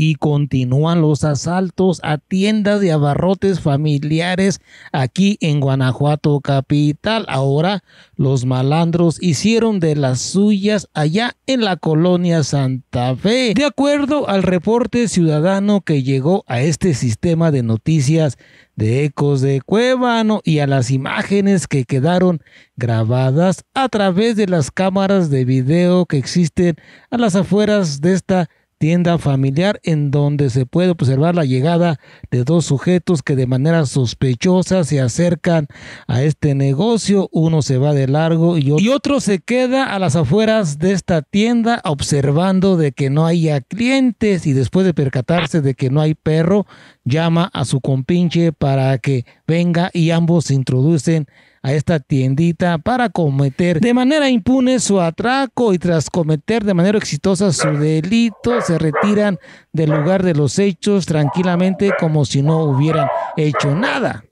y continúan los asaltos a tiendas de abarrotes familiares aquí en Guanajuato capital. Ahora los malandros hicieron de las suyas allá en la colonia Santa Fe. De acuerdo al reporte ciudadano que llegó a este sistema de noticias de Ecos de Cuevano y a las imágenes que quedaron grabadas a través de las cámaras de video que existen a las afueras de esta tienda familiar en donde se puede observar la llegada de dos sujetos que de manera sospechosa se acercan a este negocio. Uno se va de largo y otro se queda a las afueras de esta tienda observando de que no haya clientes y después de percatarse de que no hay perro, llama a su compinche para que venga y ambos se introducen a esta tiendita para cometer de manera impune su atraco y tras cometer de manera exitosa su delito se retiran del lugar de los hechos tranquilamente como si no hubieran hecho nada.